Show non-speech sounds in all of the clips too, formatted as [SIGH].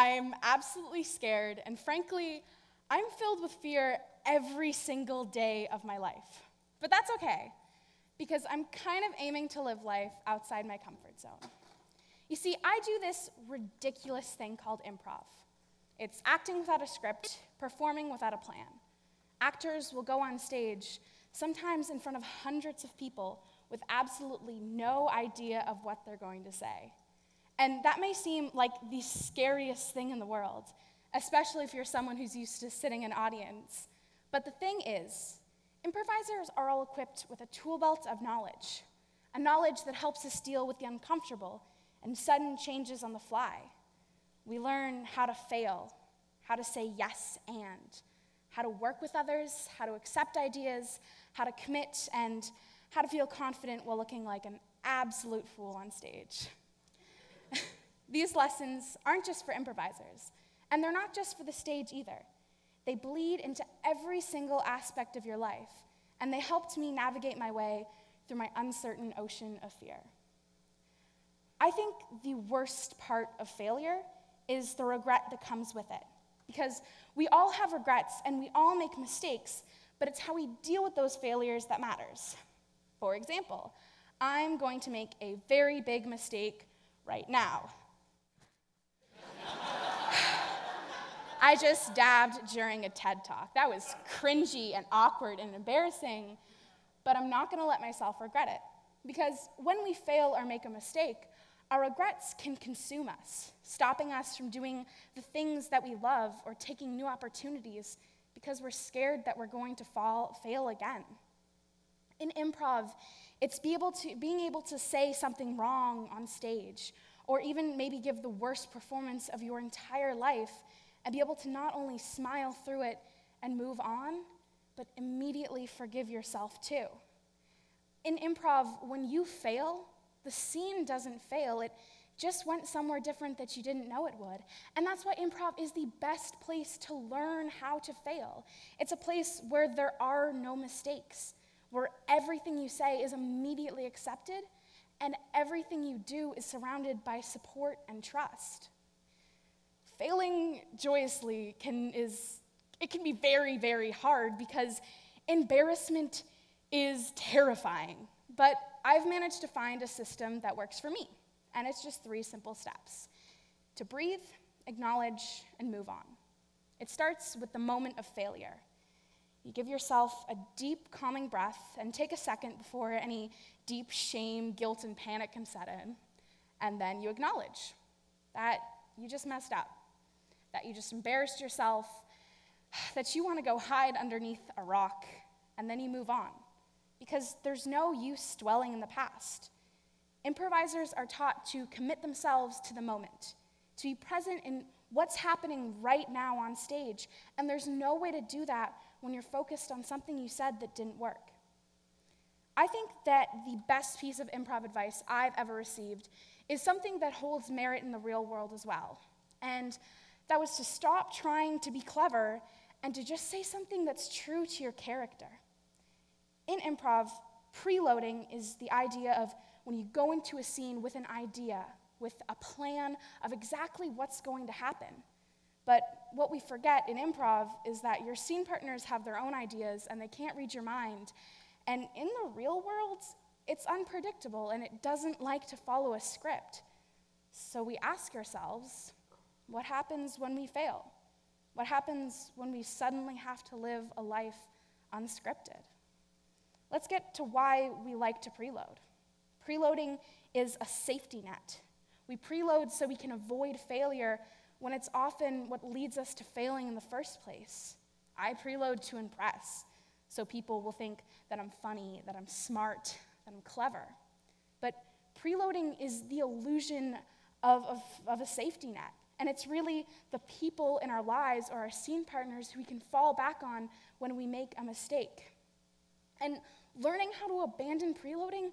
I'm absolutely scared, and frankly, I'm filled with fear every single day of my life. But that's okay, because I'm kind of aiming to live life outside my comfort zone. You see, I do this ridiculous thing called improv. It's acting without a script, performing without a plan. Actors will go on stage, sometimes in front of hundreds of people, with absolutely no idea of what they're going to say. And that may seem like the scariest thing in the world, especially if you're someone who's used to sitting in audience. But the thing is, improvisers are all equipped with a tool belt of knowledge, a knowledge that helps us deal with the uncomfortable and sudden changes on the fly. We learn how to fail, how to say yes and, how to work with others, how to accept ideas, how to commit, and how to feel confident while looking like an absolute fool on stage. These lessons aren't just for improvisers, and they're not just for the stage either. They bleed into every single aspect of your life, and they helped me navigate my way through my uncertain ocean of fear. I think the worst part of failure is the regret that comes with it. Because we all have regrets and we all make mistakes, but it's how we deal with those failures that matters. For example, I'm going to make a very big mistake right now. I just dabbed during a TED talk. That was cringy and awkward and embarrassing, but I'm not going to let myself regret it. Because when we fail or make a mistake, our regrets can consume us, stopping us from doing the things that we love or taking new opportunities because we're scared that we're going to fall, fail again. In improv, it's be able to, being able to say something wrong on stage, or even maybe give the worst performance of your entire life, and be able to not only smile through it and move on, but immediately forgive yourself too. In improv, when you fail, the scene doesn't fail. It just went somewhere different that you didn't know it would. And that's why improv is the best place to learn how to fail. It's a place where there are no mistakes where everything you say is immediately accepted and everything you do is surrounded by support and trust. Failing joyously can, is, it can be very, very hard because embarrassment is terrifying. But I've managed to find a system that works for me, and it's just three simple steps to breathe, acknowledge, and move on. It starts with the moment of failure. You give yourself a deep, calming breath and take a second before any deep shame, guilt, and panic can set in. And then you acknowledge that you just messed up, that you just embarrassed yourself, that you want to go hide underneath a rock, and then you move on. Because there's no use dwelling in the past. Improvisers are taught to commit themselves to the moment, to be present in what's happening right now on stage. And there's no way to do that when you're focused on something you said that didn't work. I think that the best piece of improv advice I've ever received is something that holds merit in the real world as well. And that was to stop trying to be clever and to just say something that's true to your character. In improv, preloading is the idea of when you go into a scene with an idea, with a plan of exactly what's going to happen. But what we forget in improv is that your scene partners have their own ideas and they can't read your mind. And in the real world, it's unpredictable and it doesn't like to follow a script. So we ask ourselves what happens when we fail? What happens when we suddenly have to live a life unscripted? Let's get to why we like to preload. Preloading is a safety net. We preload so we can avoid failure when it's often what leads us to failing in the first place. I preload to impress, so people will think that I'm funny, that I'm smart, that I'm clever. But preloading is the illusion of, of, of a safety net. And it's really the people in our lives or our scene partners who we can fall back on when we make a mistake. And learning how to abandon preloading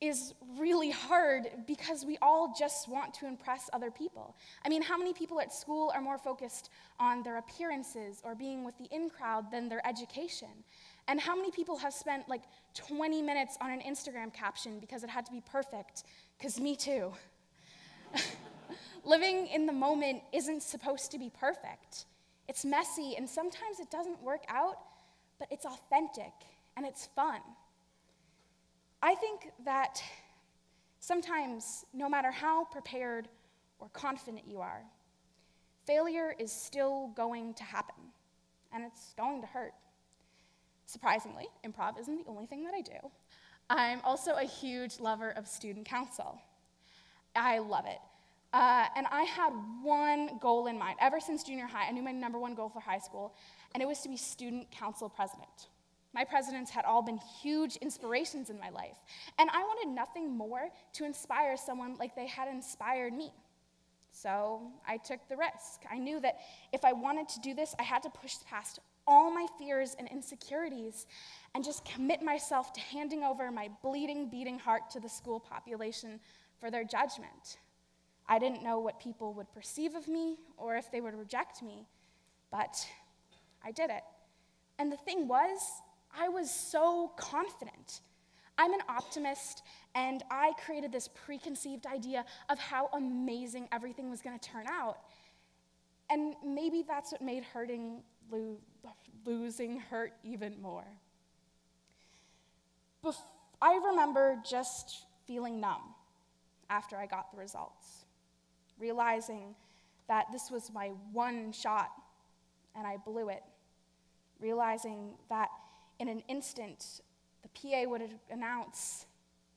is really hard because we all just want to impress other people. I mean, how many people at school are more focused on their appearances or being with the in crowd than their education? And how many people have spent like 20 minutes on an Instagram caption because it had to be perfect? Because me too. [LAUGHS] Living in the moment isn't supposed to be perfect. It's messy and sometimes it doesn't work out, but it's authentic and it's fun. I think that sometimes, no matter how prepared or confident you are, failure is still going to happen and it's going to hurt. Surprisingly, improv isn't the only thing that I do. I'm also a huge lover of student council. I love it. Uh, and I had one goal in mind. Ever since junior high, I knew my number one goal for high school, and it was to be student council president. My presidents had all been huge inspirations in my life, and I wanted nothing more to inspire someone like they had inspired me. So I took the risk. I knew that if I wanted to do this, I had to push past all my fears and insecurities and just commit myself to handing over my bleeding, beating heart to the school population for their judgment. I didn't know what people would perceive of me or if they would reject me, but I did it. And the thing was, I was so confident. I'm an optimist, and I created this preconceived idea of how amazing everything was going to turn out. And maybe that's what made hurting, lo- losing hurt even more. Bef- I remember just feeling numb after I got the results realizing that this was my one shot and I blew it, realizing that in an instant, the PA would announce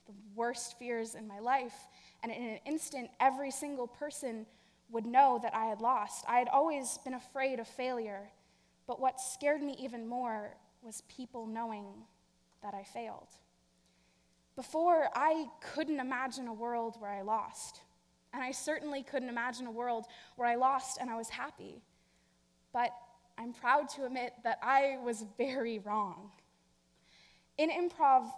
the worst fears in my life, and in an instant, every single person would know that I had lost. I had always been afraid of failure, but what scared me even more was people knowing that I failed. Before, I couldn't imagine a world where I lost. And I certainly couldn't imagine a world where I lost and I was happy. But I'm proud to admit that I was very wrong. In improv,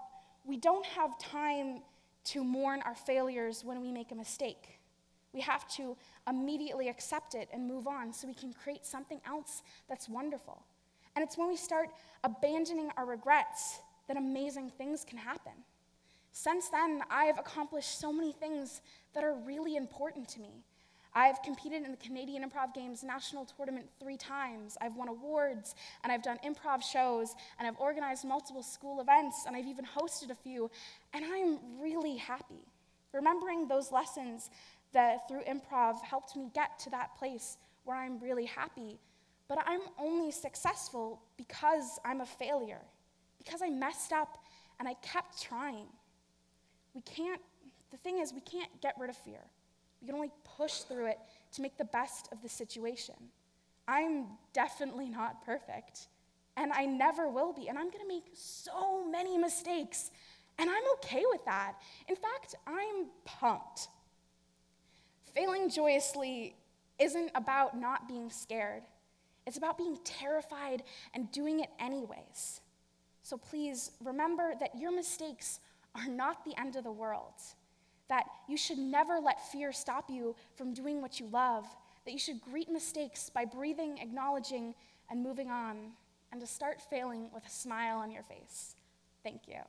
we don't have time to mourn our failures when we make a mistake. We have to immediately accept it and move on so we can create something else that's wonderful. And it's when we start abandoning our regrets that amazing things can happen. Since then, I have accomplished so many things that are really important to me. I've competed in the Canadian Improv Games national tournament three times. I've won awards, and I've done improv shows, and I've organized multiple school events, and I've even hosted a few, and I'm really happy. Remembering those lessons that through improv helped me get to that place where I'm really happy. But I'm only successful because I'm a failure, because I messed up and I kept trying. We can't, the thing is, we can't get rid of fear. We can only push through it to make the best of the situation. I'm definitely not perfect, and I never will be, and I'm gonna make so many mistakes, and I'm okay with that. In fact, I'm pumped. Failing joyously isn't about not being scared. It's about being terrified and doing it anyways. So please remember that your mistakes are not the end of the world. That you should never let fear stop you from doing what you love. That you should greet mistakes by breathing, acknowledging, and moving on. And to start failing with a smile on your face. Thank you.